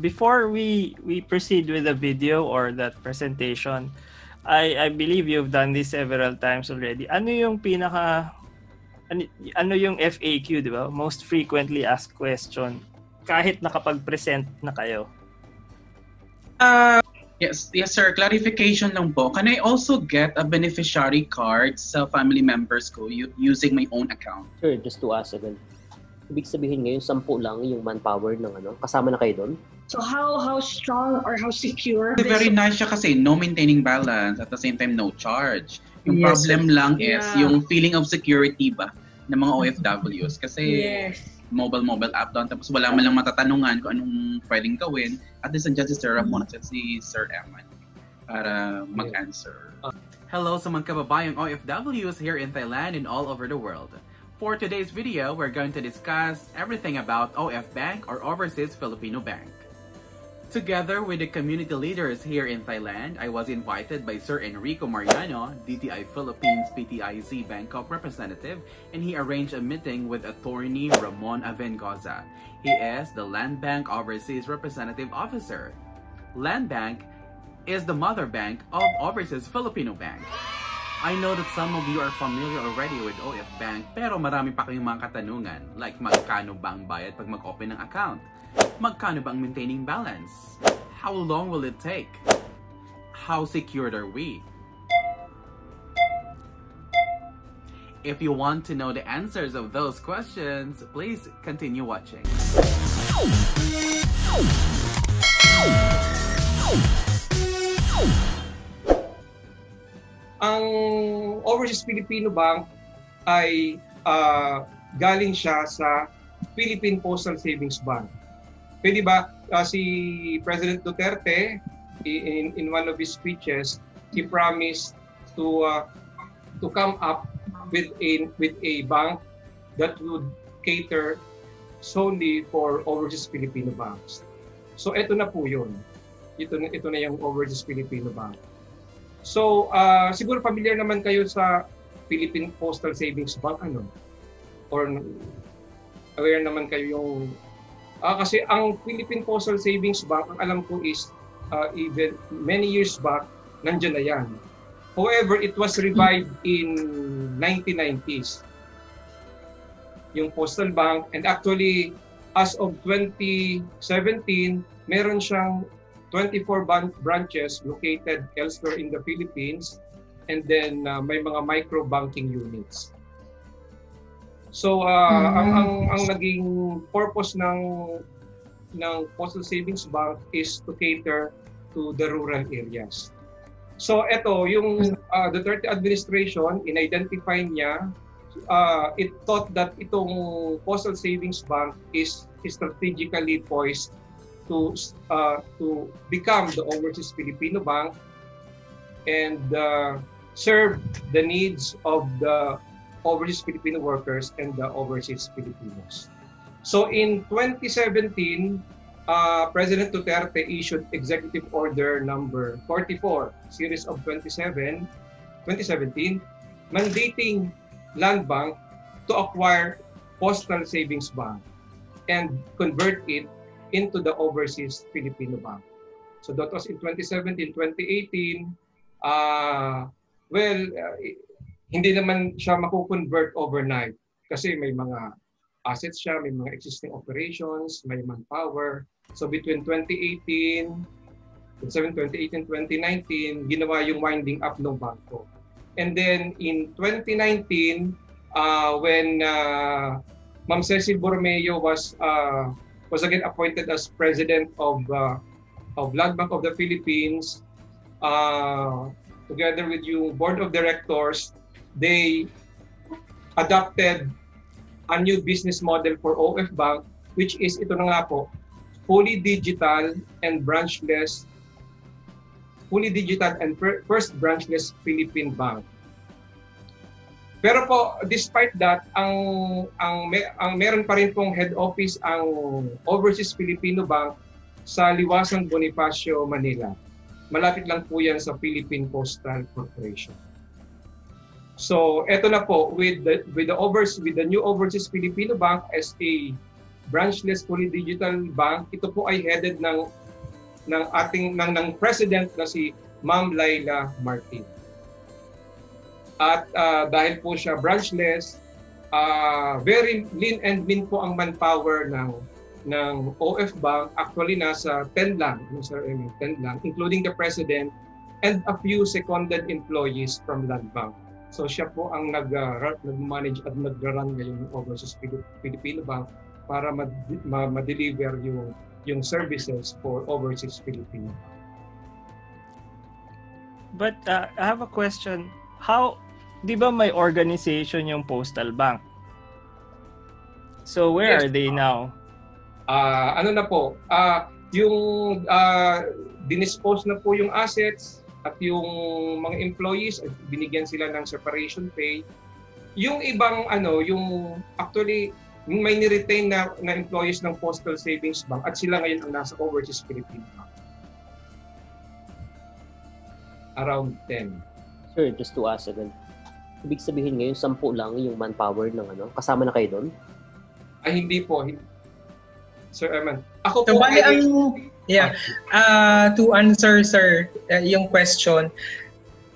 before we we proceed with the video or that presentation, I I believe you've done this several times already. Ano yung pinaka ano, ano yung FAQ, di ba? Most frequently asked question kahit nakapag-present na kayo. Uh, yes, yes sir. Clarification lang po. Can I also get a beneficiary card sa family members ko using my own account? Sure, just to ask again. Ibig sabihin ngayon, sampu lang yung manpower ng ano, kasama na kayo doon? So how how strong or how secure? Very nice siya kasi no maintaining balance at the same time no charge. Yung yes, problem lang yeah. is yung feeling of security ba ng mga OFWs kasi yes. mobile mobile app doon tapos wala man lang matatanungan kung anong pwedeng gawin at least nandiyan si Sir Ramon at si Sir Eman para mag-answer. Hello sa mga kababayang OFWs here in Thailand and all over the world. For today's video, we're going to discuss everything about OF Bank or Overseas Filipino Bank. Together with the community leaders here in Thailand, I was invited by Sir Enrico Mariano, DTI Philippines PTIZ Bangkok representative, and he arranged a meeting with attorney Ramon Avengoza. He is the Land Bank Overseas Representative Officer. Land Bank is the mother bank of Overseas Filipino Bank. I know that some of you are familiar already with OF Bank pero marami pa kayong mga katanungan like magkano ba ang bayad pag mag-open ng account? Magkano ba ang maintaining balance? How long will it take? How secured are we? If you want to know the answers of those questions, please continue watching. Ang Overseas Filipino Bank ay uh, galing siya sa Philippine Postal Savings Bank. Pwede ba uh, si President Duterte in in one of his speeches he promised to uh, to come up with a with a bank that would cater solely for overseas Filipino banks. So ito na po 'yun. Ito na ito na yung overseas Filipino bank. So uh, siguro familiar naman kayo sa Philippine Postal Savings Bank ano? Or aware naman kayo yung Uh, kasi ang Philippine Postal Savings Bank, ang alam ko is uh, even many years back, nandiyan na yan. However, it was revived in 1990s. Yung Postal Bank, and actually, as of 2017, meron siyang 24 ban- branches located elsewhere in the Philippines, and then uh, may mga micro banking units. So uh, mm-hmm. ang ang ang naging purpose ng ng Postal Savings Bank is to cater to the rural areas. So ito yung uh, Duterte administration in-identify niya uh, it thought that itong Postal Savings Bank is strategically poised to uh, to become the overseas Filipino bank and uh, serve the needs of the overseas Filipino workers and the overseas Filipinos. So in 2017, uh, President Duterte issued Executive Order number 44, series of 27, 2017, mandating Land Bank to acquire Postal Savings Bank and convert it into the Overseas Filipino Bank. So that was in 2017, 2018. Uh, well, uh, hindi naman siya mako-convert overnight kasi may mga assets siya, may mga existing operations, may manpower. So between 2018, 2018, 2019, ginawa yung winding up ng bangko. And then in 2019, uh, when uh, Ma'am Cecil Borromeo was uh, was again appointed as president of uh, of Land Bank of the Philippines, uh, together with yung board of directors, they adopted a new business model for OF Bank which is ito na nga po, fully digital and branchless fully digital and first branchless Philippine bank. Pero po, despite that, ang ang ang meron pa rin pong head office ang Overseas Filipino Bank sa Liwasang Bonifacio, Manila. Malapit lang po yan sa Philippine Postal Corporation. So, eto na po with the with the overs with the new Overseas Filipino Bank as a branchless fully digital bank. Ito po ay headed ng ng ating ng ng president na si Ma'am Laila Martin. At uh, dahil po siya branchless, uh, very lean and mean po ang manpower ng ng OF Bank. Actually, nasa 10 lang, Mr. Emil, 10 lang, including the president and a few seconded employees from Land Bank. So siya po ang nag, uh, nag-manage at nag-run ngayon ng Overseas Filipino Bank para ma-deliver yung yung services for overseas Filipino. But uh, I have a question. How, di ba may organization yung Postal Bank? So where yes. are they now? Uh, ano na po, uh, yung uh, dinispose na po yung assets at yung mga employees, binigyan sila ng separation pay. Yung ibang ano, yung actually may ni-retain na, na employees ng Postal Savings Bank at sila ngayon ang nasa Overseas Philippine Bank. Around 10. Sir, just to ask again. Ibig sabihin ngayon, sampu lang yung manpower ng ano? Kasama na kayo doon? Ay, hindi po. Sir Eman. Ako so, po bali ang, yeah, uh, to answer, sir, uh, yung question,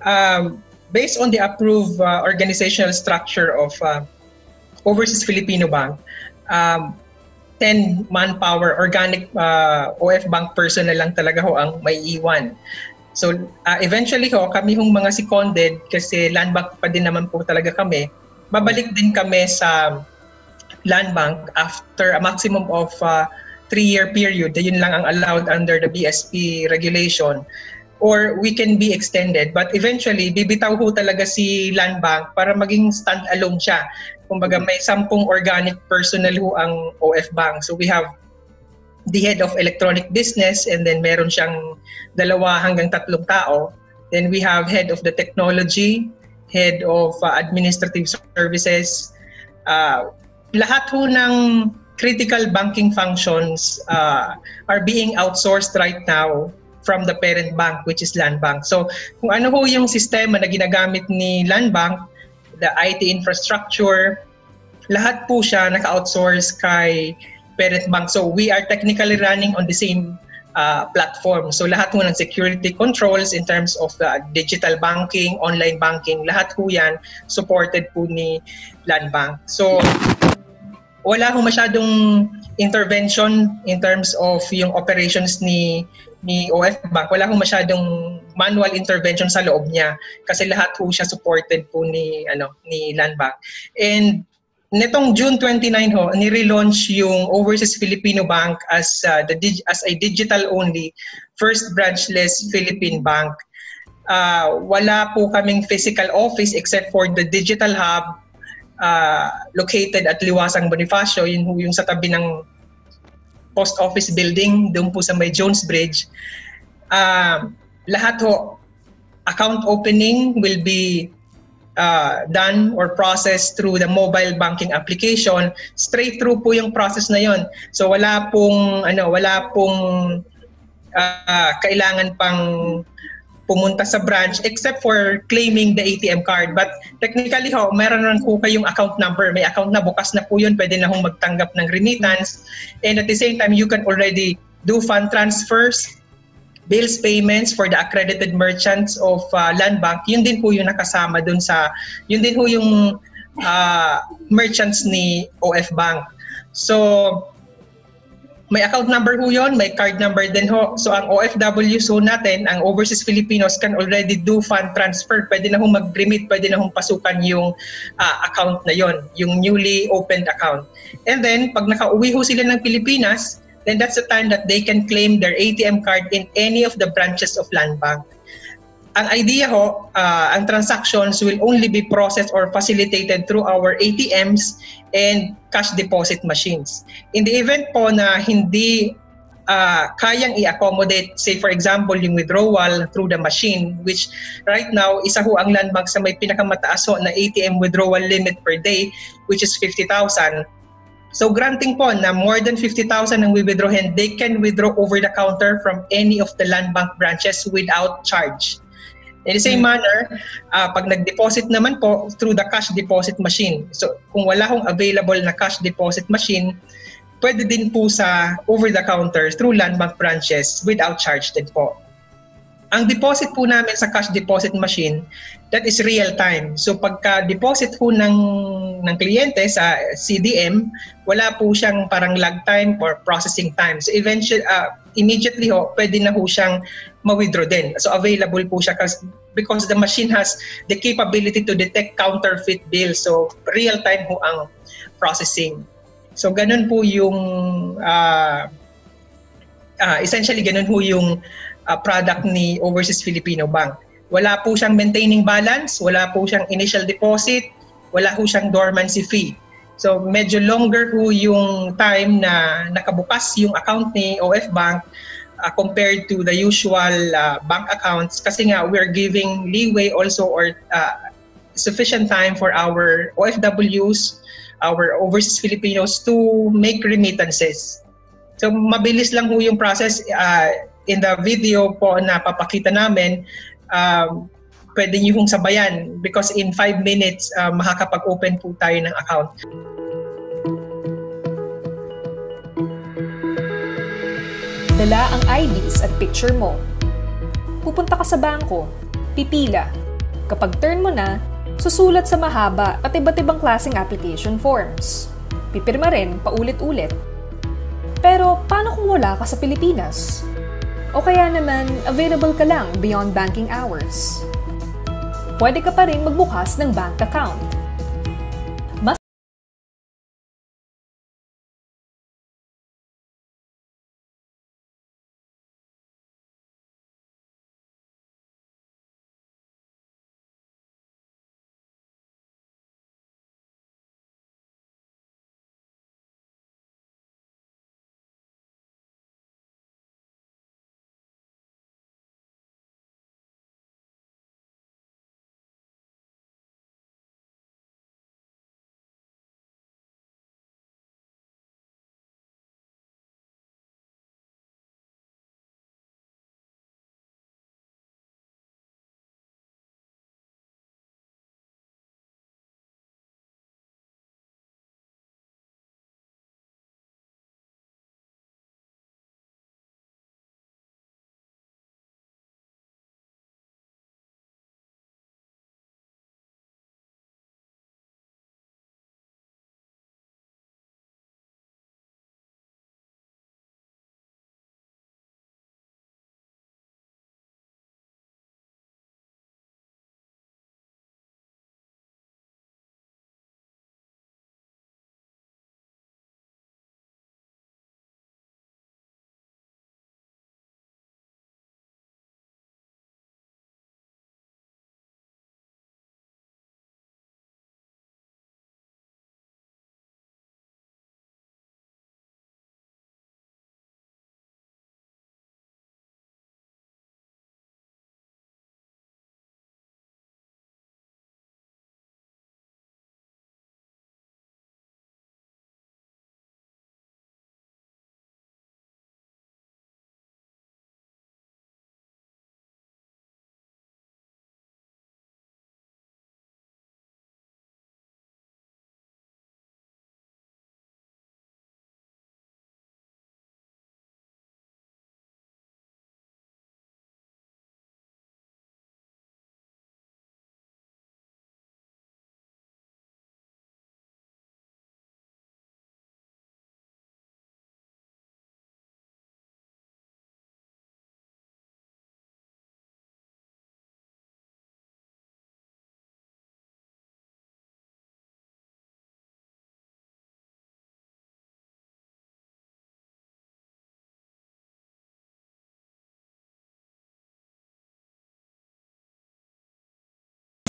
um, based on the approved uh, organizational structure of uh, Overseas Filipino Bank, um, 10 manpower, organic uh, OF Bank personnel lang talaga ho ang may iwan. So uh, eventually ho, kami hong mga seconded kasi land bank pa din naman po talaga kami, babalik din kami sa land bank after a maximum of uh, three-year period. Yun lang ang allowed under the BSP regulation or we can be extended. But eventually, bibitaw ho talaga si land bank para maging stand-alone siya. Kumbaga may sampung organic personnel ho ang OF Bank. So we have the head of electronic business and then meron siyang dalawa hanggang tatlong tao. Then we have head of the technology, head of uh, administrative services. Uh, lahat ho ng critical banking functions uh, are being outsourced right now from the parent bank which is Land Bank. So kung ano ho yung sistema na ginagamit ni Land Bank, the IT infrastructure, lahat po siya naka-outsource kay parent bank. So we are technically running on the same uh, platform. So lahat po ng security controls in terms of the digital banking, online banking, lahat po yan supported po ni Land Bank. So wala ho masyadong intervention in terms of yung operations ni ni OF Bank, wala hong masyadong manual intervention sa loob niya kasi lahat po siya supported po ni ano ni Land Bank. And nitong June 29 ho, ni-relaunch yung Overseas Filipino Bank as uh, the as a digital only first branchless Philippine bank. Uh, wala po kaming physical office except for the digital hub uh, located at Liwasang Bonifacio, yun yung sa tabi ng post office building doon po sa may Jones Bridge. Uh, lahat ho, account opening will be uh, done or processed through the mobile banking application. Straight through po yung process na yon. So wala pong ano, wala pong uh, kailangan pang pumunta sa branch except for claiming the ATM card. But technically ho, meron lang po kayong account number. May account na bukas na po yun. Pwede na hong magtanggap ng remittance. And at the same time, you can already do fund transfers, bills payments for the accredited merchants of uh, Land Bank. Yun din po yung nakasama dun sa, yun din po yung uh, merchants ni OF Bank. So, may account number ho yun, may card number din ho. So ang OFWs ho natin, ang overseas Filipinos can already do fund transfer. Pwede na hong mag-remit, pwede na hong pasukan yung uh, account na yon, yung newly opened account. And then, pag nakauwi ho sila ng Pilipinas, then that's the time that they can claim their ATM card in any of the branches of Land Bank ang idea ho, uh, ang transactions will only be processed or facilitated through our ATMs and cash deposit machines. In the event po na hindi uh, kayang i-accommodate, say for example, yung withdrawal through the machine, which right now, isa ho ang landmark sa may pinakamataas ho na ATM withdrawal limit per day, which is 50,000. So granting po na more than 50,000 ang withdrawin, they can withdraw over the counter from any of the land bank branches without charge. In the same manner, uh, pag nag-deposit naman po through the cash deposit machine. So kung wala hong available na cash deposit machine, pwede din po sa over-the-counter through land bank branches without charge din po. Ang deposit po namin sa cash deposit machine, that is real time. So pagka-deposit po ng, ng kliyente sa CDM, wala po siyang parang lag time or processing time. So eventually, uh, immediately ho, pwede na po siyang ma-withdraw din. So available po siya because the machine has the capability to detect counterfeit bills. So real time ho ang processing. So ganun po yung uh, uh, essentially ganun po yung uh, product ni Overseas Filipino Bank. Wala po siyang maintaining balance, wala po siyang initial deposit, wala po siyang dormancy fee. So medyo longer po yung time na nakabukas yung account ni OF Bank uh, compared to the usual uh, bank accounts kasi nga we're giving leeway also or uh, sufficient time for our OFWs, our overseas Filipinos to make remittances. So mabilis lang po yung process. Uh, in the video po na papakita namin, um, pwede niyo hong sabayan because in 5 minutes, uh, makakapag-open po tayo ng account. Dala ang IDs at picture mo. Pupunta ka sa bangko, pipila. Kapag turn mo na, susulat sa mahaba at iba't ibang klaseng application forms. Pipirma rin paulit-ulit. Pero paano kung wala ka sa Pilipinas? O kaya naman, available ka lang beyond banking hours. Pwede ka pa rin magbukas ng bank account.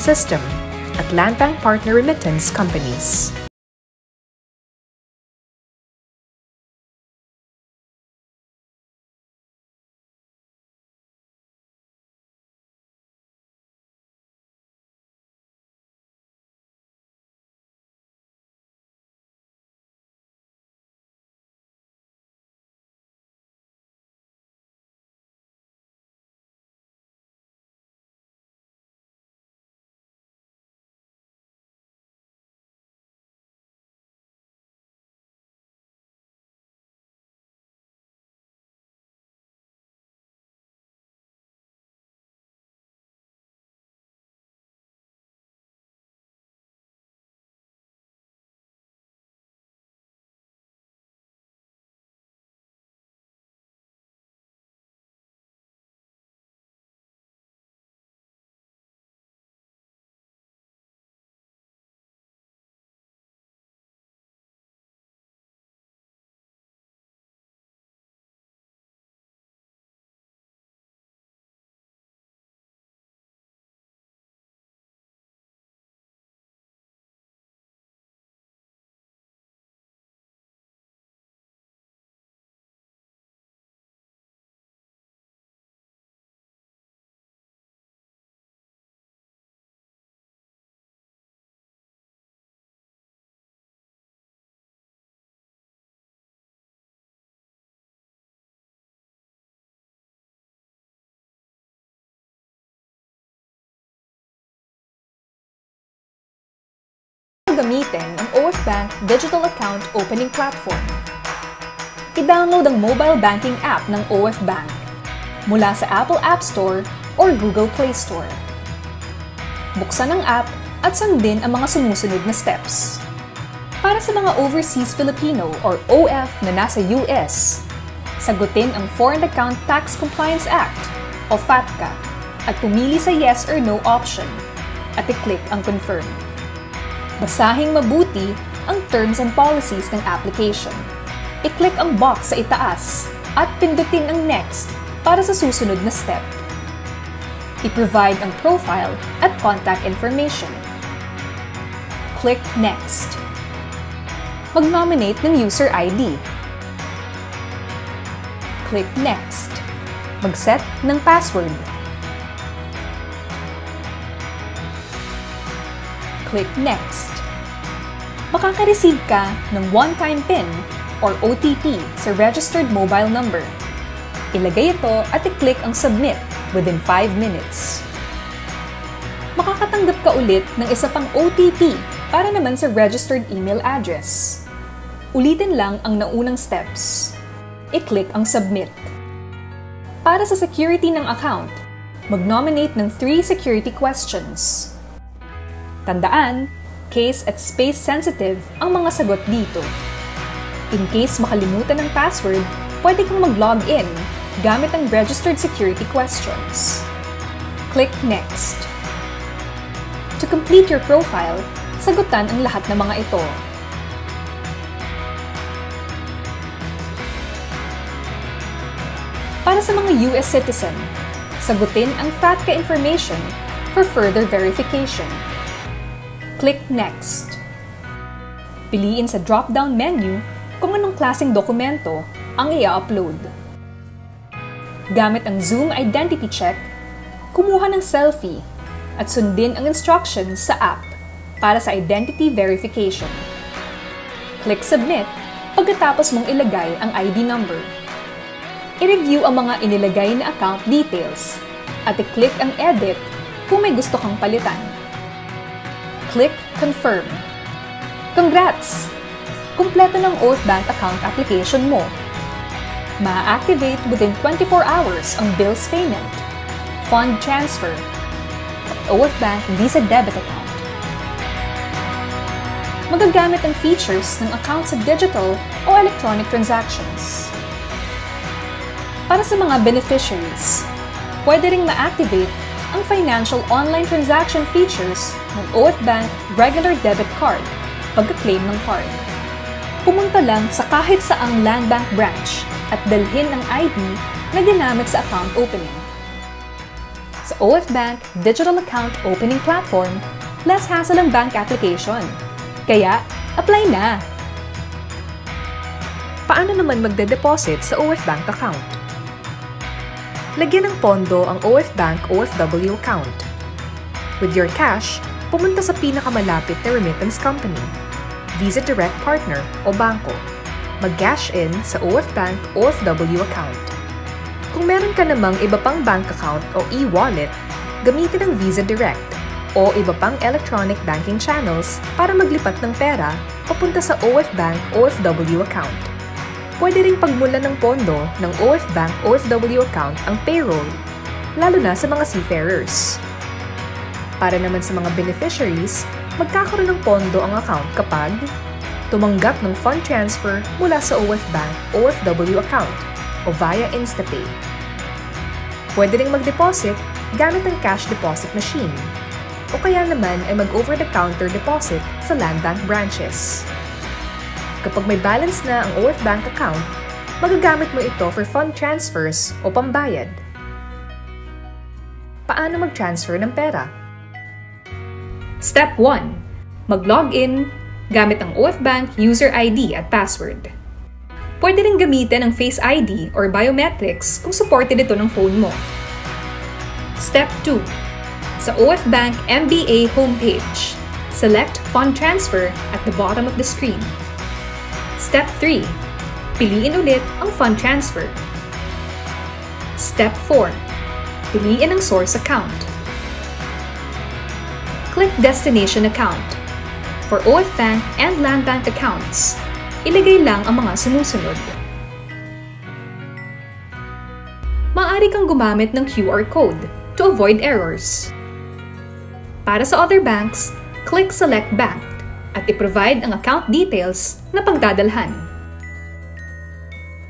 System at Landbank Partner Remittance Companies. Gamitin ang OF Bank Digital Account Opening Platform. I-download ang mobile banking app ng OF Bank mula sa Apple App Store or Google Play Store. Buksan ang app at sundin ang mga sumusunod na steps. Para sa mga overseas Filipino or OF na nasa US, sagutin ang Foreign Account Tax Compliance Act o FATCA at pumili sa yes or no option at i-click ang confirm. Basahing mabuti ang terms and policies ng application. I-click ang box sa itaas at pindutin ang next para sa susunod na step. I-provide ang profile at contact information. Click Next. Mag-nominate ng user ID. Click Next. Mag-set ng password. Click Next. Makaka-receive ka ng one-time PIN or OTP sa registered mobile number. Ilagay ito at i-click ang Submit within 5 minutes. Makakatanggap ka ulit ng isa pang OTP para naman sa registered email address. Ulitin lang ang naunang steps. I-click ang Submit. Para sa security ng account, mag-nominate ng 3 security questions. Tandaan, case at space sensitive ang mga sagot dito. In case makalimutan ng password, pwede kang mag-log in gamit ang registered security questions. Click Next. To complete your profile, sagutan ang lahat ng mga ito. Para sa mga US citizen, sagutin ang FATCA information for further verification. Click Next. Piliin sa drop-down menu kung anong klaseng dokumento ang i-upload. Gamit ang Zoom Identity Check, kumuha ng selfie at sundin ang instructions sa app para sa identity verification. Click Submit pagkatapos mong ilagay ang ID number. I-review ang mga inilagay na account details at i-click ang Edit kung may gusto kang palitan. Click Confirm. Congrats! Kumpleto ng Oath Bank account application mo. Ma-activate within 24 hours ang bills payment, fund transfer, at Oath Bank Visa Debit account. Magagamit ang features ng account sa digital o electronic transactions. Para sa mga beneficiaries, pwede ring ma-activate ang financial online transaction features ng OF Bank Regular Debit Card pagka-claim ng card. Pumunta lang sa kahit saang Land Bank branch at dalhin ang ID na ginamit sa account opening. Sa OF Bank Digital Account Opening Platform, less hassle ang bank application. Kaya, apply na! Paano naman magde-deposit sa OF Bank account? Lagyan ng pondo ang OF Bank OFW account. With your cash, pumunta sa pinakamalapit na remittance company, Visa Direct Partner o bangko. Mag-cash in sa OF Bank OFW account. Kung meron ka namang iba pang bank account o e-wallet, gamitin ang Visa Direct o iba pang electronic banking channels para maglipat ng pera papunta sa OF Bank OFW account. Pwede ring pagmula ng pondo ng OF Bank OFW account ang payroll, lalo na sa mga seafarers. Para naman sa mga beneficiaries, magkakaroon ng pondo ang account kapag tumanggap ng fund transfer mula sa OF Bank OFW account o via InstaPay. Pwede ring mag-deposit gamit ang cash deposit machine o kaya naman ay mag-over-the-counter deposit sa land bank branches. Kapag may balance na ang OF Bank account, magagamit mo ito for fund transfers o pambayad. Paano mag-transfer ng pera? Step 1. Mag-log in gamit ang OF Bank user ID at password. Pwede rin gamitin ang Face ID or biometrics kung supported ito ng phone mo. Step 2. Sa OF Bank MBA homepage, select Fund Transfer at the bottom of the screen. Step 3. Piliin ulit ang fund transfer. Step 4. Piliin ang source account. Click Destination Account. For OF Bank and Land Bank accounts, ilagay lang ang mga sumusunod. Maaari kang gumamit ng QR code to avoid errors. Para sa other banks, click Select Bank at i-provide ang account details na pagdadalhan.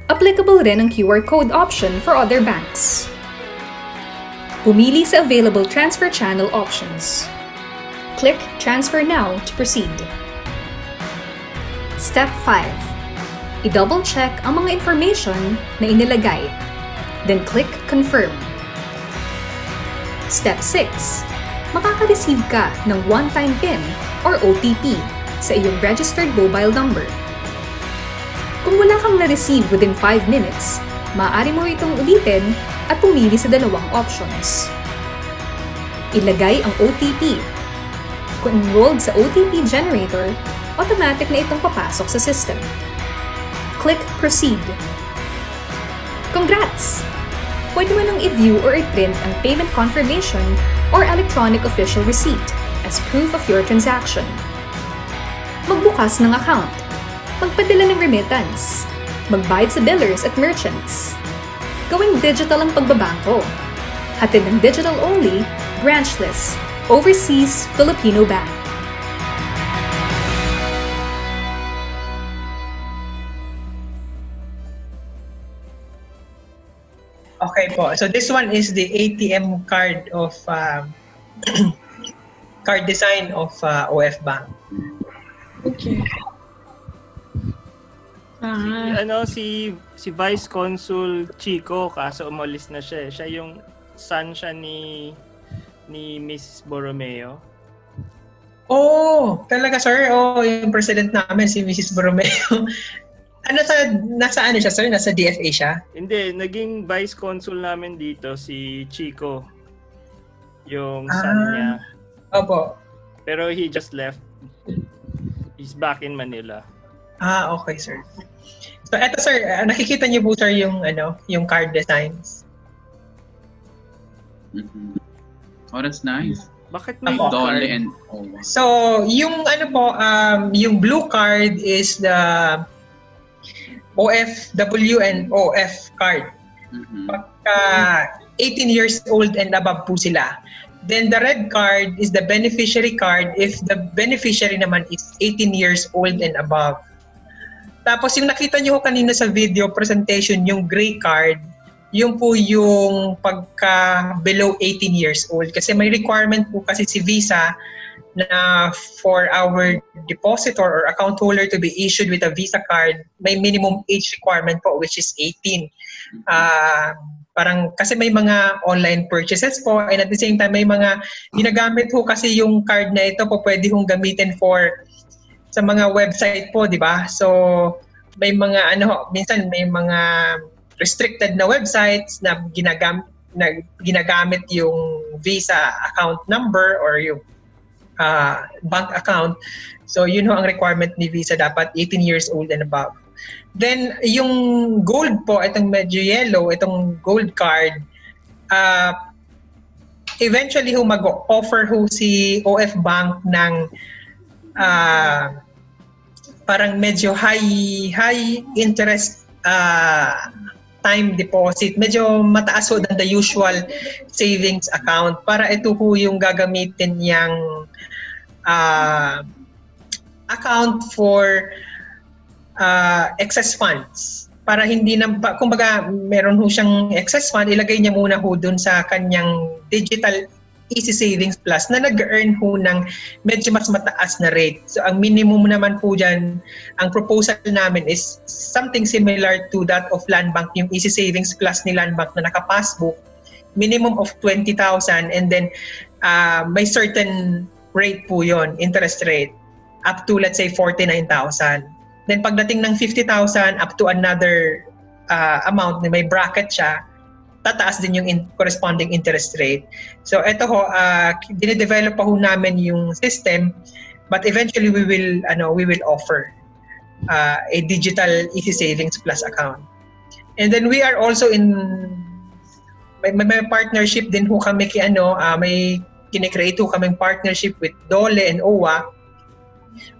Applicable rin ang QR code option for other banks. Pumili sa available transfer channel options. Click Transfer Now to proceed. Step 5. I-double check ang mga information na inilagay. Then click Confirm. Step 6. Makaka-receive ka ng one-time PIN or OTP sa iyong registered mobile number. Kung wala kang na-receive within 5 minutes, maaari mo itong ulitin at pumili sa dalawang options. Ilagay ang OTP kung enrolled sa OTP generator, automatic na itong papasok sa system. Click Proceed. Congrats! Pwede mo nang i-view or i-print ang payment confirmation or electronic official receipt as proof of your transaction. Magbukas ng account. Magpadala ng remittance. Magbayad sa billers at merchants. Gawing digital ang pagbabangko. Hatid ng digital only, branchless, Overseas Filipino Bank. Okay po. So this one is the ATM card of uh, card design of uh, OF Bank. Okay. Si, Ah, ano si si Vice Consul Chico kaso umalis na siya. eh. Siya yung son siya ni ni Miss Borromeo. Oh, talaga sir. Oh, yung president namin si Mrs. Borromeo. ano sa nasa ano siya sir? Nasa DFA siya? Hindi, naging Vice Consul namin dito si Chico. Yung son Ah. niya. Opo. Pero he just left. He's back in Manila. Ah, okay sir. So eto sir, ah, nakikita niyo po sir yung ano, yung card designs. Mhm. Oh, that's nice. Bakit may Ako. Dole card? and Owa. So, yung ano po, um, yung blue card is the OFW and OF card. Mhm. Pagka 18 years old and above po sila. Then the red card is the beneficiary card if the beneficiary naman is 18 years old and above. Tapos yung nakita niyo ko kanina sa video presentation, yung gray card, yung po yung pagka below 18 years old. Kasi may requirement po kasi si Visa na for our depositor or account holder to be issued with a Visa card, may minimum age requirement po which is 18. Ah, parang kasi may mga online purchases po and at the same time may mga ginagamit po kasi yung card na ito po pwede hong gamitin for sa mga website po, di ba? So may mga ano, minsan may mga restricted na websites na ginagam na ginagamit yung Visa account number or yung ah, bank account. So yun ho ang requirement ni Visa dapat 18 years old and above. Then yung gold po, itong medyo yellow, itong gold card, ah eventually ho mag-offer ho si OF Bank ng ah, parang medyo high high interest ah, time deposit. Medyo mataas ho than the usual savings account para ito ho yung gagamitin niyang ah, account for ah, excess funds para hindi na kumbaga meron ho siyang excess fund ilagay niya muna ho dun sa kanyang digital Easy Savings Plus na nag-earn ho ng medyo mas mataas na rate. So ang minimum naman po dyan, ang proposal namin is something similar to that of Land Bank, yung Easy Savings Plus ni Land Bank na naka-passbook, minimum of 20,000 and then uh, may certain rate po yon interest rate, up to let's say 49,000. Then pagdating ng 50,000 up to another uh, amount na may bracket siya, tataas din yung in- corresponding interest rate. So ito ho, uh, dinedevelop pa ho namin yung system but eventually we will ano we will offer uh, a digital easy savings plus account. And then we are also in may, may, partnership din ho kami kay ano, uh, may kine-create ho kaming partnership with Dole and OWA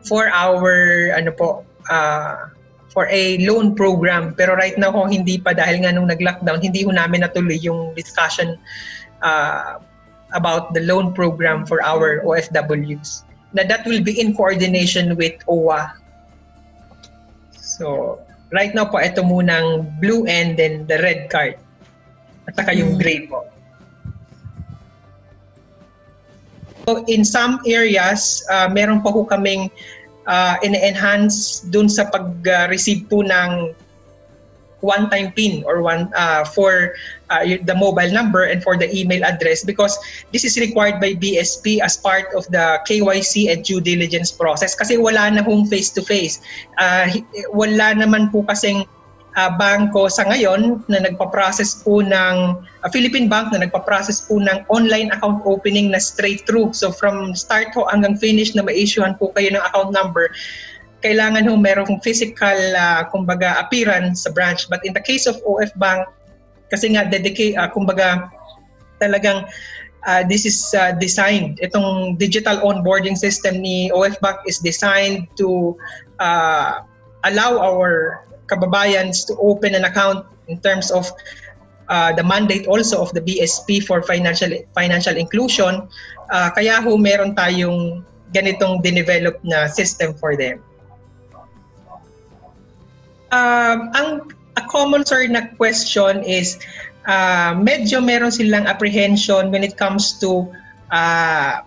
for our ano po uh, for a loan program. Pero right now ho, hindi pa dahil nga nung nag-lockdown, hindi ho namin natuloy yung discussion uh, about the loan program for our OFWs. Na that will be in coordination with OWA. So, right now po, ito munang blue and then the red card. At saka yung mm. gray po. So in some areas, uh, meron pa po kaming uh, in-enhance dun sa pag-receive po ng one-time PIN or one uh, for uh, the mobile number and for the email address because this is required by BSP as part of the KYC and due diligence process kasi wala na hong face-to-face. Uh, wala naman po kasing uh, bangko sa ngayon na nagpa-process po ng uh, Philippine Bank na nagpa-process po ng online account opening na straight through. So from start ho hanggang finish na ma-issuehan po kayo ng account number, kailangan ho merong physical uh, kumbaga appearance sa branch. But in the case of OF Bank, kasi nga dedicate uh, kumbaga talagang uh, this is uh, designed itong digital onboarding system ni OF Bank is designed to uh, allow our kababayans to open an account in terms of uh, the mandate also of the BSP for financial financial inclusion. Uh, kaya ho meron tayong ganitong dinevelop na system for them. Uh, ang a common sir na question is uh, medyo meron silang apprehension when it comes to uh,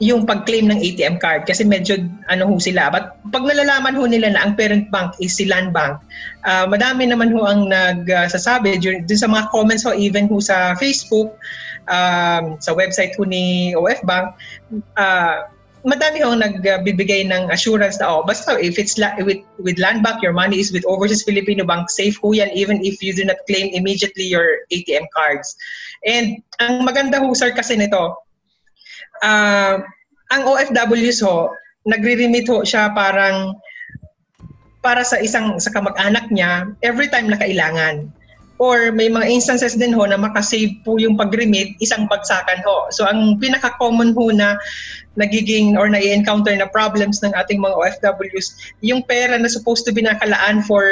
yung pag-claim ng ATM card kasi medyo ano ho sila. But pag nalalaman ho nila na ang parent bank is si Land Bank, uh, madami naman ho ang nagsasabi uh, dun sa mga comments ho even ho sa Facebook, um, sa website ho ni OF Bank, uh, madami ho nagbibigay ng assurance na oh basta if it's la- with with Land Bank your money is with Overseas Filipino Bank safe ho yan even if you do not claim immediately your ATM cards. And ang maganda ho sir kasi nito uh, ang OFWs ho, nagre-remit ho siya parang para sa isang sa kamag-anak niya every time na kailangan. Or may mga instances din ho na makasave po yung pag-remit isang bagsakan ho. So ang pinaka-common ho na nagiging or na-encounter na problems ng ating mga OFWs, yung pera na supposed to be nakalaan for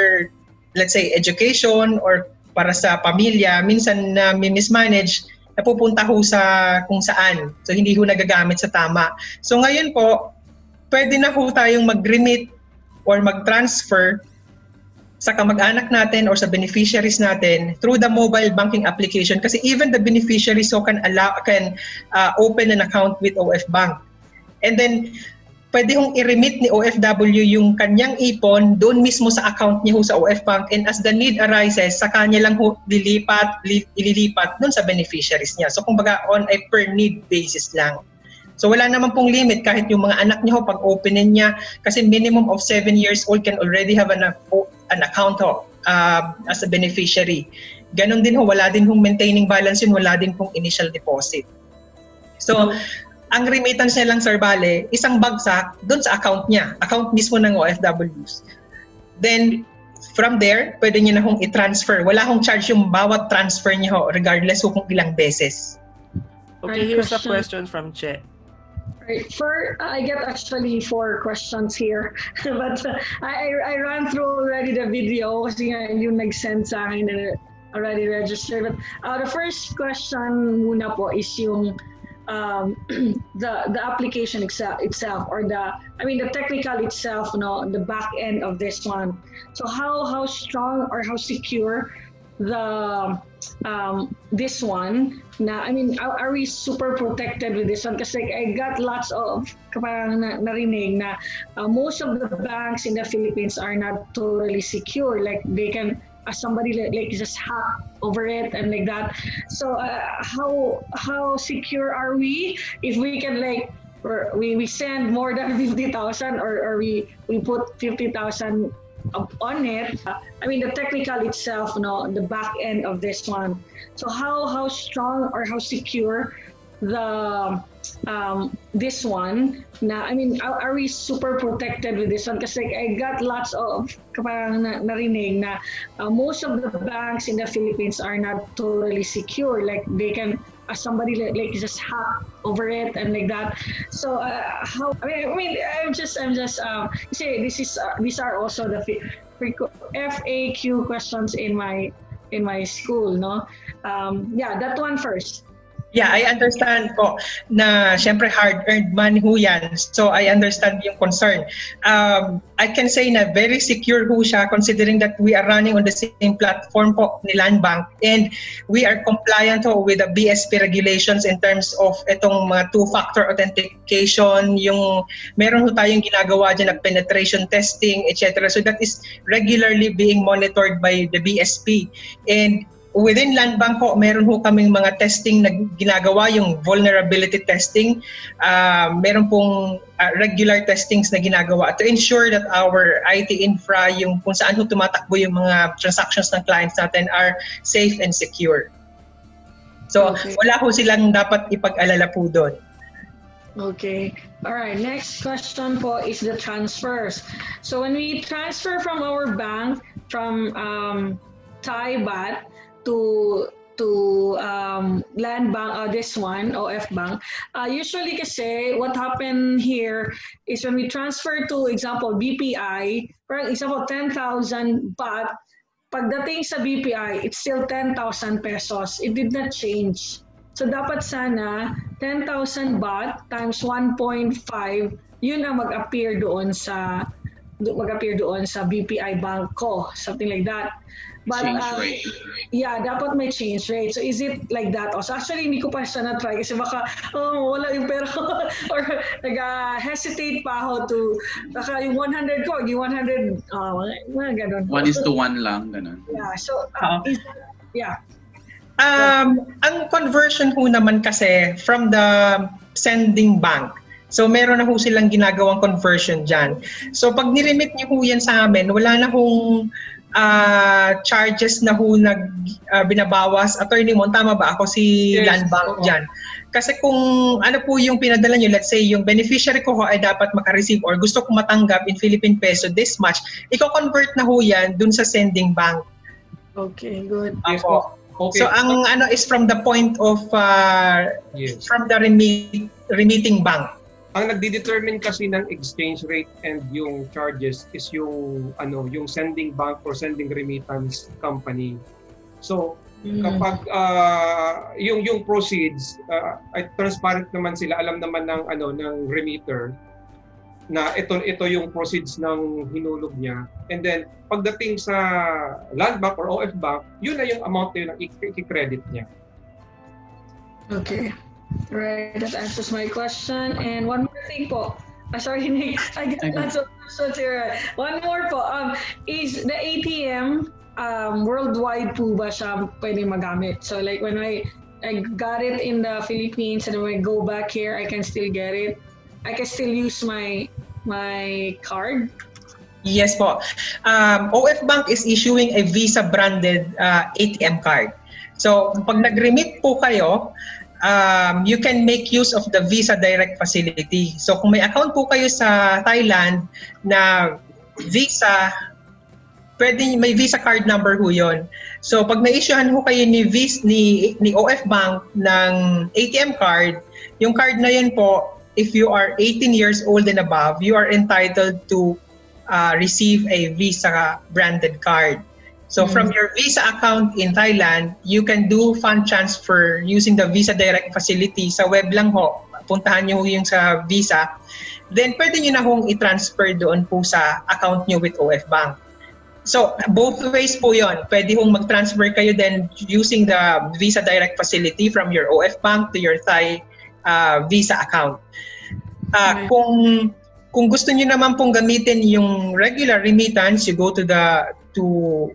let's say education or para sa pamilya, minsan na mismanage napupunta ho sa kung saan. So hindi ho nagagamit sa tama. So ngayon po, pwede na ho tayong mag-remit or mag-transfer sa kamag-anak natin or sa beneficiaries natin through the mobile banking application kasi even the beneficiaries so can allow can uh, open an account with OF Bank. And then pwede hong i-remit ni OFW yung kanyang ipon doon mismo sa account niya ho sa OF Bank and as the need arises, sa kanya lang ho lilipat, li, ililipat doon sa beneficiaries niya. So kumbaga on a per need basis lang. So wala naman pong limit kahit yung mga anak niya ho pag openin niya kasi minimum of 7 years old can already have an, an account ho uh, as a beneficiary. Ganon din ho, wala din hong maintaining balance yun, wala din pong initial deposit. So, ang remittance niya lang, Sir Bale, isang bagsak doon sa account niya, account mismo ng OFWs. Then, from there, pwede niya na hong i-transfer. Wala hong charge yung bawat transfer niya ho, regardless kung ilang beses. Okay, here's a question from Che. Right. For I get actually four questions here, but uh, I I ran through already the video kasi nga yung nag-send sa akin na already registered. But uh, the first question muna po is yung um, the the application itself, itself or the I mean the technical itself, you know, the back end of this one. So how how strong or how secure the um, this one na I mean are, are we super protected with this one kasi I got lots of parang na, narinig na uh, most of the banks in the Philippines are not totally secure like they can somebody like, just hack over it and like that. So uh, how how secure are we if we can like we, we send more than 50,000 or, or we, we put 50,000 on it. I mean, the technical itself, you know, the back end of this one. So how, how strong or how secure the um, this one na I mean are, are we super protected with this one kasi I got lots of parang na, narinig na uh, most of the banks in the Philippines are not totally secure like they can uh, somebody like, like just hack over it and like that. So uh, how? I mean, I mean, I'm just, I'm just. Um, say this is uh, these are also the FAQ questions in my in my school, no? Um, yeah, that one first. Yeah, I understand po na syempre hard-earned money ho yan. So I understand yung concern. Um, I can say na very secure ho siya considering that we are running on the same platform po ni Land Bank and we are compliant ho with the BSP regulations in terms of itong mga two-factor authentication, yung meron ho tayong ginagawa dyan na penetration testing, etc. So that is regularly being monitored by the BSP. And within Land Bank ho, meron ho kaming mga testing na ginagawa, yung vulnerability testing. Uh, meron pong uh, regular testings na ginagawa to ensure that our IT infra, yung kung saan ho tumatakbo yung mga transactions ng clients natin are safe and secure. So, okay. wala ho silang dapat ipag-alala po doon. Okay. All right. Next question po is the transfers. So when we transfer from our bank from um, Thai baht to to um, land bank, uh, this one, OF Bank, uh, usually kasi what happened here is when we transfer to example BPI, for example 10,000 baht, pagdating sa BPI, it's still 10,000 pesos. It did not change. So dapat sana 10,000 baht times 1.5, yun ang mag-appear doon sa mag-appear doon sa BPI bank ko, something like that. But, change uh, rate. Yeah, dapat may change rate. So is it like that also? Actually, hindi ko pa siya na-try kasi baka oh, wala yung pera ko or nag-hesitate pa ako to baka yung 100 ko, yung 100, uh, mga ganun. One is to one lang, ganun. Yeah, so, uh, uh, is, yeah. Um, ang conversion ho naman kasi from the sending bank, So meron na ho silang ginagawang conversion dyan. So pag niremit niyo ho yan sa amin, wala na hong uh, charges na ho nag uh, binabawas. Attorney Mon, tama ba ako si yes, Land Bank dyan? Kasi kung ano po yung pinadala nyo, let's say yung beneficiary ko ho ay dapat makareceive or gusto ko matanggap in Philippine peso this much, i-convert na ho yan dun sa sending bank. Okay, good. Ako. Okay. So ang ano is from the point of uh, yes. from the remit, remitting bank ang nagdi-determine kasi ng exchange rate and yung charges is yung ano yung sending bank or sending remittance company. So mm. kapag uh, yung yung proceeds uh, ay transparent naman sila alam naman ng ano ng remitter na ito ito yung proceeds ng hinulog niya. And then pagdating sa land bank or OF bank yun na yung amount na yun ang i-credit niya. Okay Right, that answers my question. And one more thing po. Uh, sorry, Nick. I got lots of questions here. One more po. Um, is the ATM um, worldwide po ba siya pwede magamit? So like when I I got it in the Philippines and when I go back here, I can still get it. I can still use my my card. Yes po. Um, OF Bank is issuing a Visa branded uh, ATM card. So pag nag-remit po kayo, um, you can make use of the Visa Direct facility. So kung may account po kayo sa Thailand na Visa, pwede may Visa card number ho yon. So pag na-issuehan ho kayo ni, Visa, ni, ni OF Bank ng ATM card, yung card na yun po, if you are 18 years old and above, you are entitled to uh, receive a Visa branded card. So from your Visa account in Thailand, you can do fund transfer using the Visa Direct facility. Sa web lang ho, puntahan nyo yung sa Visa. Then pwede nyo na hong i-transfer doon po sa account nyo with OF Bank. So both ways po yon. Pwede hong mag-transfer kayo then using the Visa Direct facility from your OF Bank to your Thai uh, Visa account. Uh, Kung kung gusto niyo naman pong gamitin yung regular remittance, you go to the to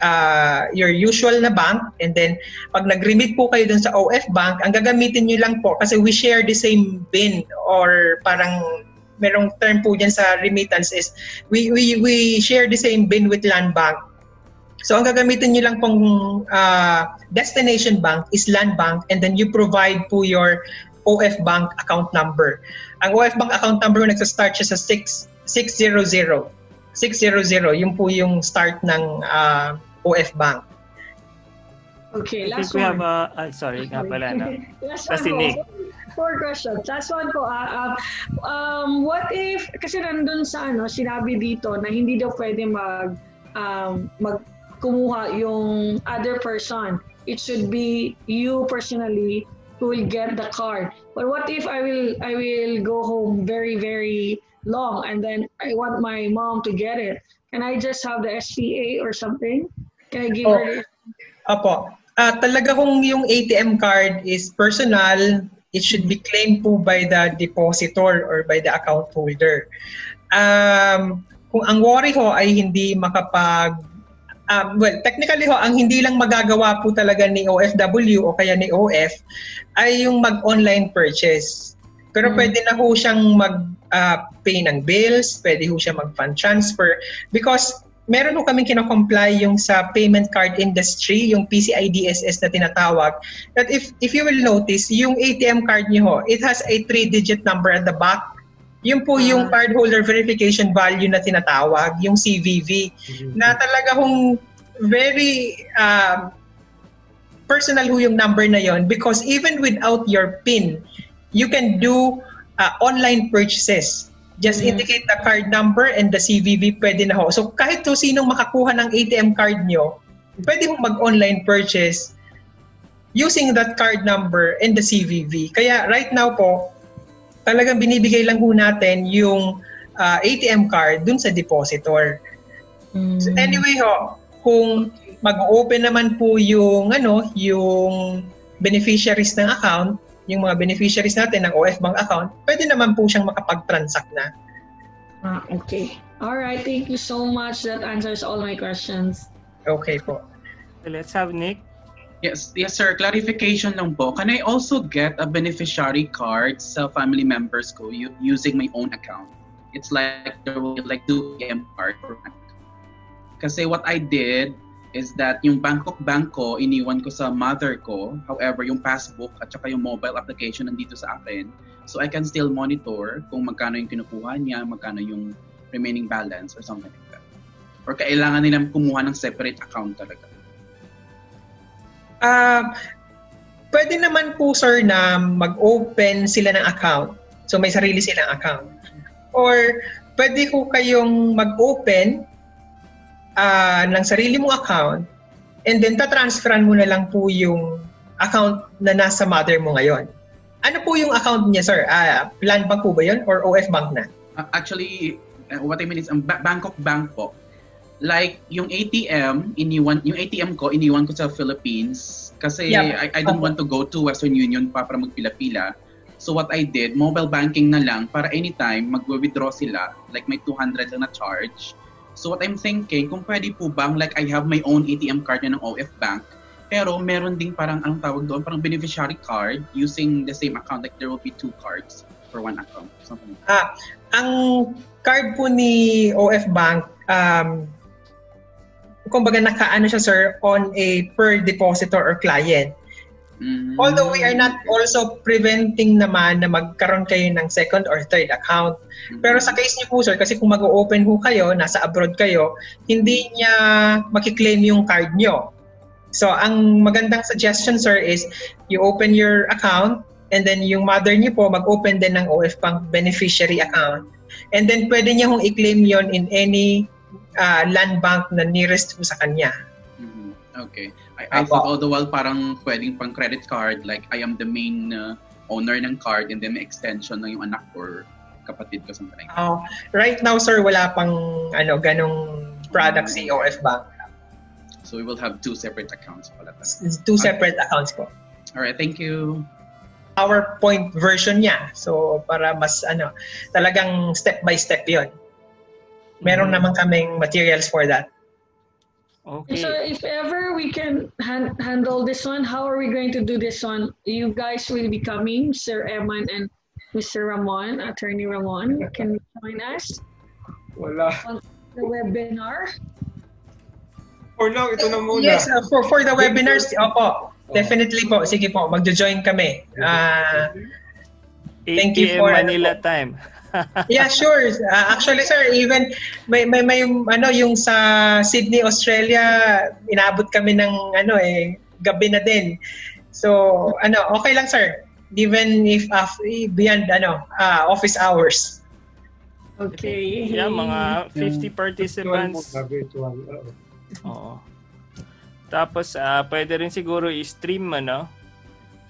uh, your usual na bank and then pag nag-remit po kayo dun sa OF bank, ang gagamitin niyo lang po kasi we share the same bin or parang merong term po dyan sa remittance is we, we, we share the same bin with Land Bank. So ang gagamitin niyo lang pong uh, destination bank is Land Bank and then you provide po your OF Bank account number. Ang OF Bank account number nagsa-start siya sa 6 600. 600, yung po yung start ng uh, OF Bank. Okay, last one. we have a, uh, sorry nga pala na. last one si Nick. Four questions. Last one po, uh, um, um, what if, kasi nandun sa ano, sinabi dito na hindi daw pwede mag, um, mag kumuha yung other person. It should be you personally who will get the card. But what if I will I will go home very very long and then I want my mom to get it? Can I just have the SPA or something? Give oh. Apo. Uh, talaga kung yung ATM card is personal, it should be claimed po by the depositor or by the account holder. Um, kung ang worry ho ay hindi makapag um, well, technically ho, ang hindi lang magagawa po talaga ni OFW o kaya ni OF ay yung mag-online purchase. Pero hmm. pwede na ho siyang mag-pay uh, ng bills, pwede ho siya mag-fund transfer because meron ho kaming kinocomply yung sa payment card industry, yung PCI DSS na tinatawag. That if if you will notice, yung ATM card niyo ho, it has a three-digit number at the back. Yun po yung ah. cardholder verification value na tinatawag, yung CVV, mm-hmm. na talaga hong very uh, personal ho yung number na yon because even without your PIN, you can do uh, online purchases Just mm-hmm. indicate the card number and the CVV, pwede na ho. So kahit to sinong makakuha ng ATM card nyo, pwede mo mag-online purchase using that card number and the CVV. Kaya right now po, talagang binibigay lang ho natin yung uh, ATM card dun sa depositor. Mm. So anyway ho, kung mag-open naman po yung ano, yung beneficiaries ng account, yung mga beneficiaries natin ng OF Bank account, pwede naman po siyang makapag-transact na. Ah, okay. All right. Thank you so much. That answers all my questions. Okay po. Let's have Nick. Yes, yes sir. Clarification lang po. Can I also get a beneficiary card sa family members ko using my own account? It's like there will be like two AM card for. Kasi what I did is that yung Bangkok Bank ko, iniwan ko sa mother ko. However, yung passbook at saka yung mobile application nandito sa akin. So I can still monitor kung magkano yung kinukuha niya, magkano yung remaining balance or something like that. Or kailangan nilang kumuha ng separate account talaga. Uh, pwede naman po sir na mag-open sila ng account. So may sarili silang account. Or pwede ko kayong mag-open uh, ng sarili mong account and then ta-transferan mo na lang po yung account na nasa mother mo ngayon. Ano po yung account niya, sir? Uh, Land Bank po ba yun or OF Bank na? Uh, actually, uh, what I mean is, um, Bangkok Bank po. Like, yung ATM, iniwan, yung ATM ko, iniwan ko sa Philippines kasi yeah. I, I don't want to go to Western Union pa para magpila-pila. So what I did, mobile banking na lang para anytime mag-withdraw sila, like may 200 lang na charge, So what I'm thinking, kung pwede po bang like I have my own ATM card na ng OF Bank, pero meron ding parang anong tawag doon, parang beneficiary card using the same account. Like there will be two cards for one account. Something like Ah, ang card po ni OF Bank, um, kumbaga nakaano siya sir on a per depositor or client. Mm-hmm. Although we are not also preventing naman na magkaroon kayo ng second or third account. Mm-hmm. Pero sa case niyo po sir, kasi kung mag-open ho kayo, nasa abroad kayo, hindi niya makiklaim yung card niyo. So ang magandang suggestion sir is you open your account and then yung mother niyo po mag-open din ng OF Bank beneficiary account. And then pwede niya hong i-claim yon in any uh, land bank na nearest po sa kanya. Okay. I, I thought all the while parang pwedeng pang credit card, like I am the main uh, owner ng card and then may extension ng yung anak or kapatid ko something like that. Oh, right now sir, wala pang ano ganong product si OF Bank. So we will have two separate accounts pala. Two separate okay. accounts po. All right, thank you. PowerPoint version niya. So para mas ano, talagang step by step 'yon. Meron mm. naman kaming materials for that. Okay. So if ever we can han- handle this one, how are we going to do this one? You guys will be coming, Sir Eman and Mr. Ramon, Attorney Ramon. Can you join us? Wala. On the webinar? For now, ito na muna. Yes, uh, for, for the webinars, opo. Definitely po. Sige po, magjo-join kami. Uh, thank you for Manila ano, time. Yeah, sure. Uh, actually, sir, even may, may, may ano yung sa Sydney, Australia, inabot kami ng ano eh gabi na din. So, ano, okay lang sir. Even if uh, beyond ano, uh, office hours. Okay. Yeah, mga 50 participants. Virtual. Oo. Tapos, uh, pwede rin siguro i-stream, ano?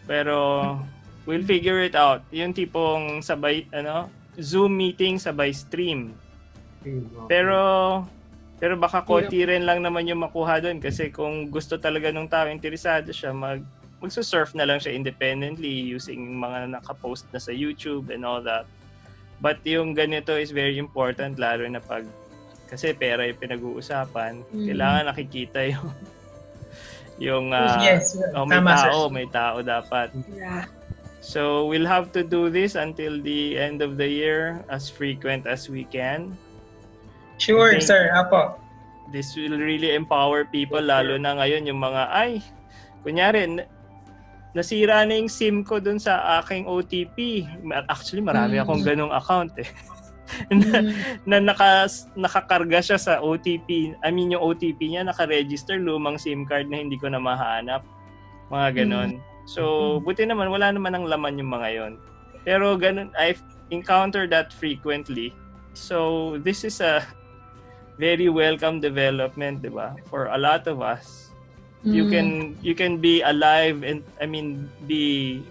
Pero, we'll figure it out. Yung tipong sabay, ano, Zoom meeting sabay stream. Pero, pero baka konti rin lang naman yung makuha doon kasi kung gusto talaga nung tao interesado siya, mag, magsusurf na lang siya independently using mga nakapost na sa YouTube and all that. But yung ganito is very important lalo na pag kasi pera yung pinag-uusapan. Mm. Kailangan nakikita yung yung uh, yes, oh, may tama, tao, sir. may tao dapat. Yeah. So we'll have to do this until the end of the year as frequent as we can. Sure, sir. Apo. This will really empower people lalo na ngayon yung mga ay kunyari nasira na yung SIM ko dun sa aking OTP. Actually, marami mm. akong ganong account eh. na, mm. na naka, nakakarga siya sa OTP. I mean, yung OTP niya naka-register lumang SIM card na hindi ko na mahanap. Mga ganon. Mm. So, buti naman, wala naman ang laman yung mga yon. Pero ganun, I've encountered that frequently. So, this is a very welcome development, di ba? For a lot of us you mm. can you can be alive and I mean be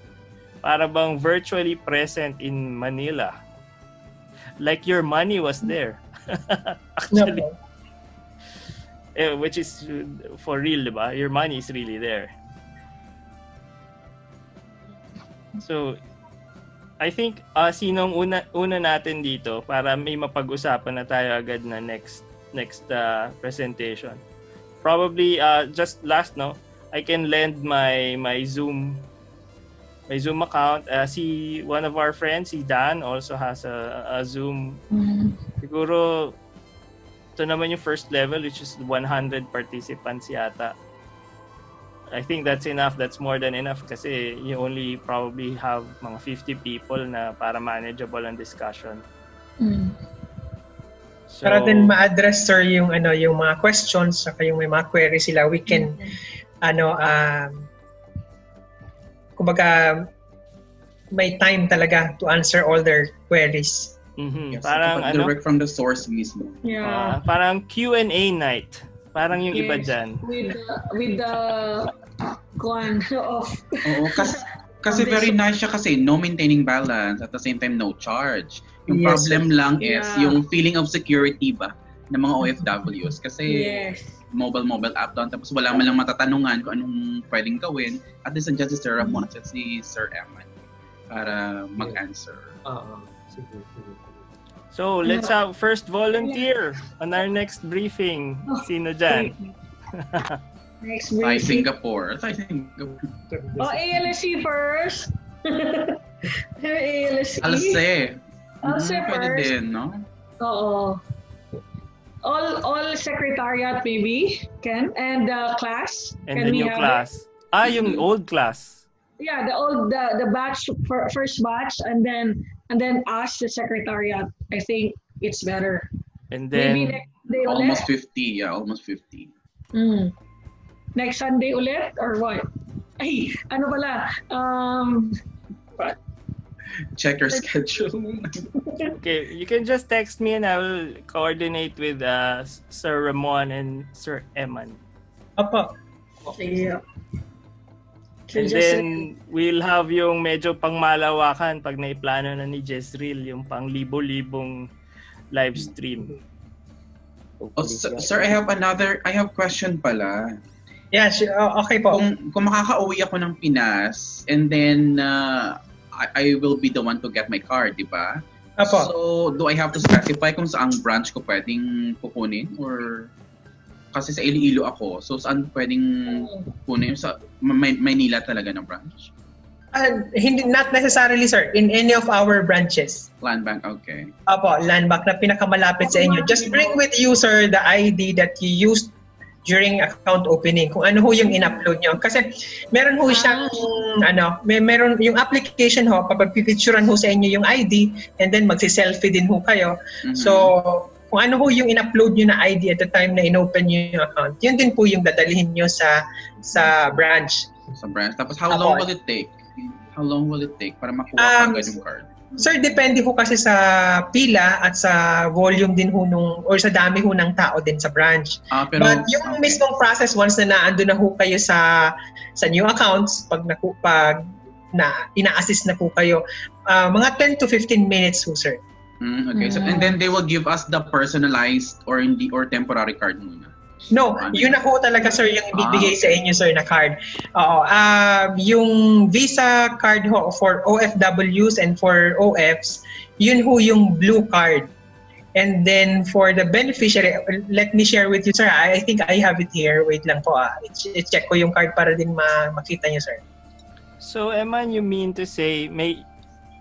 para bang virtually present in Manila like your money was there actually no. eh, which is for real diba your money is really there so I think uh, sinong una una natin dito para may mapag-usapan na tayo agad na next next uh, presentation probably uh, just last no I can lend my my Zoom my Zoom account. Uh, si one of our friends, si Dan, also has a, a Zoom. Mm-hmm. Siguro, ito naman yung first level, which is 100 participants yata. I think that's enough. That's more than enough kasi you only probably have mga 50 people na para manageable ang discussion. Mm. So, Para din ma-address sir yung ano yung mga questions saka yung may mga query sila we can mm-hmm. ano um kumbaga may time talaga to answer all their queries. Mm-hmm. Yes, parang ano direct from the source mismo. Yeah. Uh, parang Q&A night. Parang yung yes, iba diyan. With the, with the one of Oo, kasi, kasi very nice siya kasi no maintaining balance at the same time no charge. Yung yes. problem lang is yeah. yung feeling of security ba ng mga OFWs kasi yes. mobile mobile app doon tapos wala man lang matatanungan kung anong pwedeng gawin at least nandiyan si Sir Ramon at si Sir Eman para mag-answer. Oo. Sige, sige. So, let's have first volunteer on our next briefing. Sino dyan? next briefing. Thai Singapore. Thai Singapore. Oh, ALSC first. ALSC. ALSC. Also mm, pwede first, din, no? Oo. All all secretariat maybe, Ken, and the uh, class. And Can the new class. It? Ah, yung old class. Yeah, the old the the batch first batch, and then and then us the secretariat. I think it's better. And then maybe next day almost ulit. 50, yeah, almost 50. Mm. Next Sunday ulit or what? Ay, ano pala? Um, check your schedule. okay, you can just text me and I will coordinate with uh, Sir Ramon and Sir Eman. Apa. Sige. And then, we'll have yung medyo pangmalawakan pag naiplano na ni Jezreel, yung pang libo-libong live stream. Oh, sir, sir, I have another, I have question pala. Yeah, oh, okay po. Kung, kung makakauwi ako ng Pinas, and then, uh, I, I will be the one to get my card, di ba? Apo. So, do I have to specify kung saang branch ko pwedeng kukunin? Or, kasi sa Iloilo ako, so saan pwedeng kukunin? Sa May, Maynila talaga ng branch? Uh, hindi, not necessarily, sir. In any of our branches. Land Bank, okay. Apo, Land Bank na pinakamalapit sa inyo. Just bring with you, sir, the ID that you used during account opening kung ano ho yung in-upload nyo. Kasi meron ho siyang, ah. ano, may meron yung application ho, papagpipicturean ho sa inyo yung ID and then magsi-selfie din ho kayo. Mm-hmm. So, kung ano ho yung in-upload nyo na ID at the time na inopen nyo yung account, yun din po yung dadalhin nyo sa sa branch. Sa branch. Tapos how long will it take? How long will it take para makuha um, agad yung card? Sir, depende ho kasi sa pila at sa volume din ho nung, or sa dami ho ng tao din sa branch. Ah, pero, But yung okay. mismong process, once na naando na ho kayo sa sa new accounts, pag, naku, pag na ina-assist na po kayo, uh, mga 10 to 15 minutes ho, sir. Mm, okay. So and then they will give us the personalized or hindi or temporary card muna. No, yun na po talaga sir yung ibibigay ah. sa inyo sir na card. Oo. Uh, yung Visa card ho for OFWs and for OFs, yun ho yung blue card. And then for the beneficiary, let me share with you sir. I, I think I have it here. Wait lang po ah. I-check ko yung card para din ma makita niyo sir. So Eman, you mean to say may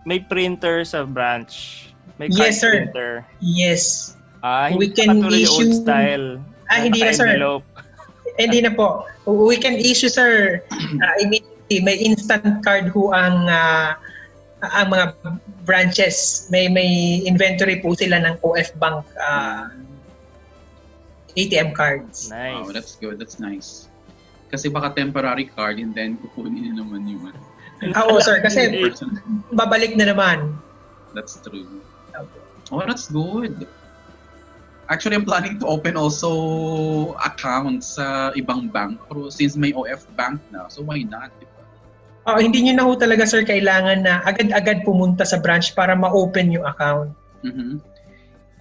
may printer sa branch? May card yes, sir. printer. Yes. Ah, we can issue old style. Ah, hindi na, sir. hindi na po. We can issue, sir, uh, immediately. May instant card ho ang uh, ang mga branches. May may inventory po sila ng OF Bank uh, ATM cards. Nice. Wow, that's good. That's nice. Kasi baka temporary card and then kukunin na naman yung. Oo, sir. Kasi babalik na naman. That's true. Oh, that's good. Actually, I'm planning to open also accounts sa ibang bank. Pero since may OF bank na, so why not? Diba? Oh, hindi nyo na ho talaga, sir, kailangan na agad-agad pumunta sa branch para ma-open yung account. Mm-hmm.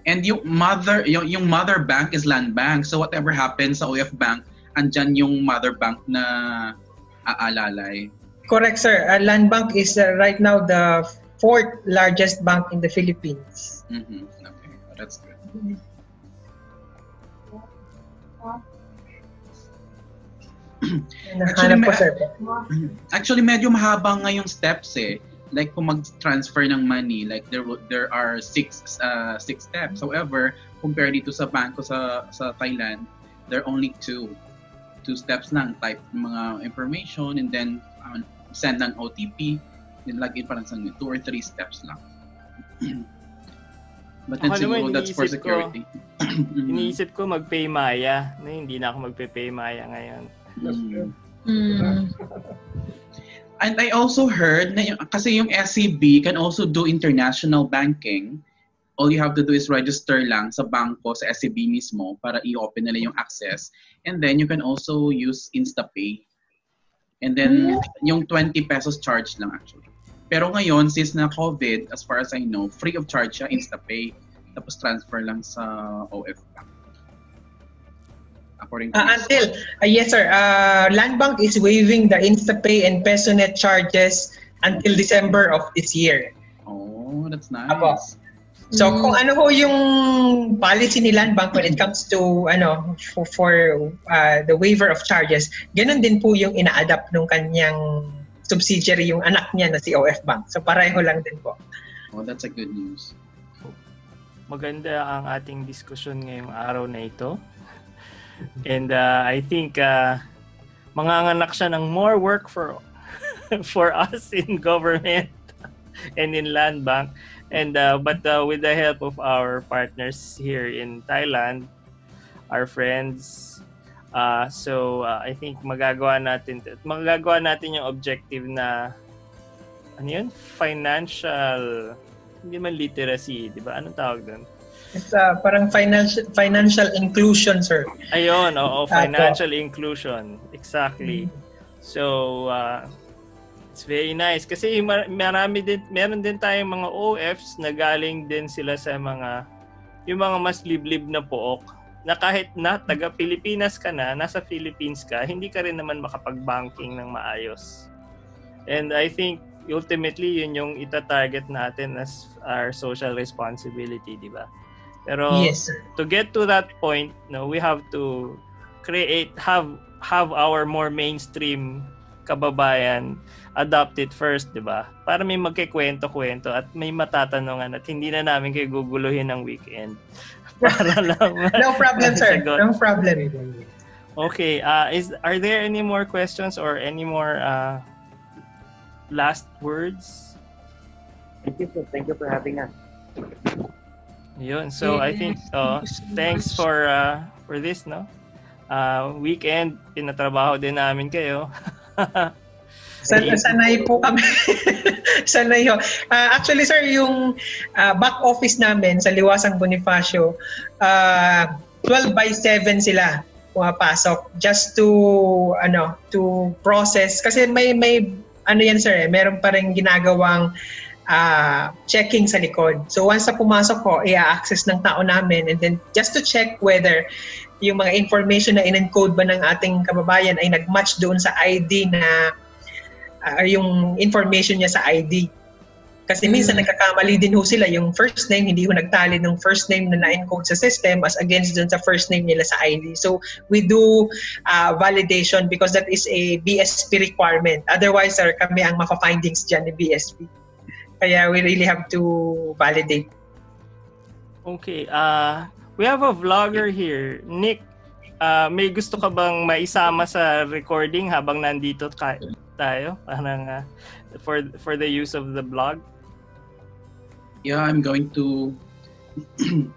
And yung mother, yung, yung mother bank is land bank. So whatever happens sa OF bank, andyan yung mother bank na aalalay. Correct, sir. Uh, land bank is uh, right now the fourth largest bank in the Philippines. Mm-hmm. Okay, that's good. actually, me- actually, medyo mahaba nga yung steps eh. Like kung mag-transfer ng money, like there there are six uh, six steps. However, compare dito sa banko sa sa Thailand, there are only two two steps lang. Type ng mga information and then uh, send ng OTP then login parang sa two or three steps lang. But then siguro that's for security. Ko, iniisip ko mag-pay Maya na hindi na ako magpe-pay Maya ngayon. Mm. Mm. And I also heard na yung, kasi yung SCB can also do international banking. All you have to do is register lang sa banko sa SCB mismo para i-open nila yung access. And then you can also use InstaPay. And then mm. yung 20 pesos charge lang actually. Pero ngayon, since na COVID, as far as I know, free of charge siya, InstaPay. Tapos transfer lang sa OF Bank. According to uh, until, uh, yes sir, uh, Land Bank is waiving the InstaPay and PesoNet charges until December of this year. Oh, that's nice. Apo. So mm. kung ano ho yung policy ni Land Bank when it comes to ano for, for uh, the waiver of charges, ganun din po yung ina-adapt nung kanyang subsidiary yung anak niya na si OF Bank. So pareho lang din po. Oh, that's a good news. Maganda ang ating diskusyon ngayong araw na ito. And uh, I think uh, manganganak siya ng more work for for us in government and in land bank. And uh, but uh, with the help of our partners here in Thailand, our friends, Uh, so, uh, I think magagawa natin, magagawa natin yung objective na, ano yun? Financial, hindi man literacy, di ba? Anong tawag doon? It's uh, parang financial financial inclusion, sir. Ayun, oo, financial Ato. inclusion. Exactly. Mm-hmm. So, uh, it's very nice. Kasi marami din, meron din tayong mga OFs na galing din sila sa mga, yung mga mas liblib na pook na kahit na taga Pilipinas ka na, nasa Philippines ka, hindi ka rin naman makapag-banking ng maayos. And I think ultimately yun yung ita-target natin as our social responsibility, di ba? Pero yes, sir. to get to that point, no, we have to create have have our more mainstream kababayan adopt it first, di ba? Para may magkikwento-kwento at may matatanungan at hindi na namin kayo guguluhin ng weekend. Para lang. no problem, sir. No problem. Okay. Uh, is are there any more questions or any more uh, last words? Thank you. For, thank you for having us. Yun. So I think uh, thanks for uh, for this, no? Uh, weekend, pinatrabaho din namin kayo. San, sanay po kami. sanay ho. Uh, actually, sir, yung uh, back office namin sa Liwasang Bonifacio, uh, 12 by 7 sila pumapasok just to ano to process kasi may may ano yan sir eh, meron pa rin ginagawang uh, checking sa likod. So once na pumasok ko, i-access ng tao namin and then just to check whether yung mga information na in-encode ba ng ating kababayan ay nag-match doon sa ID na uh, yung information niya sa ID. Kasi minsan mm. nagkakamali din ho sila yung first name, hindi ho nagtali ng first name na na-encode sa system as against dun sa first name nila sa ID. So we do uh, validation because that is a BSP requirement. Otherwise, sir, kami ang mafa-findings dyan ni BSP. Kaya we really have to validate. Okay. Uh, we have a vlogger here. Nick, uh, may gusto ka bang maisama sa recording habang nandito ka- tayo? Parang uh, for, for the use of the blog? yeah, I'm going to.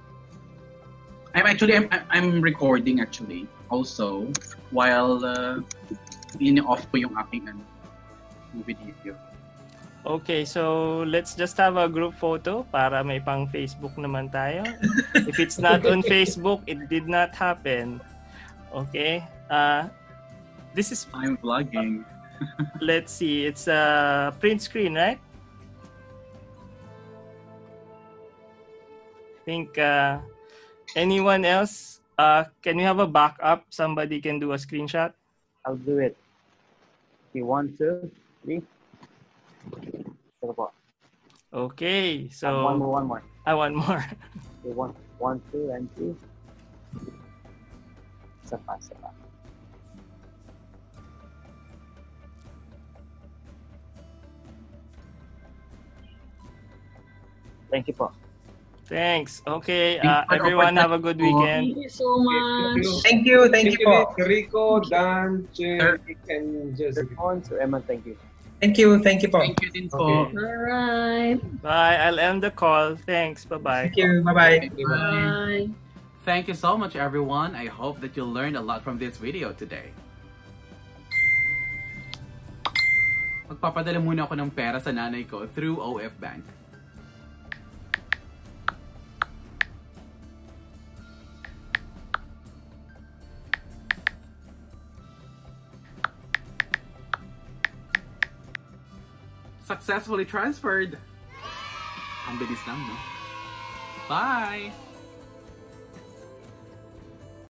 I'm actually I'm I'm recording actually also while uh, in-off ko yung aking ano, video. Okay, so let's just have a group photo para may pang Facebook naman tayo. If it's not on Facebook, it did not happen. Okay? Uh, this is... I'm vlogging. Let's see. It's a print screen, right? I think uh, anyone else, uh, can you have a backup? Somebody can do a screenshot? I'll do it. You want to? Three. Okay, so one more, one more. I want more. okay, one, one, two, and three. Thank you po. Thanks. Okay, uh, everyone have a good weekend. Thank you so much. Thank you, thank, you po. Rico, Dan, Jeric, and Jessica. Sir Emma, thank you. Thank you, thank you po. Thank you din po. Okay. All right. Bye. I'll end the call. Thanks. Bye-bye. Thank you. Bye-bye. Bye. Thank you so much, everyone. I hope that you learned a lot from this video today. Magpapadala muna ako ng pera sa nanay ko through OF Bank. Successfully transferred. Ang bilis lang, no? Bye!